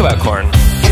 about corn.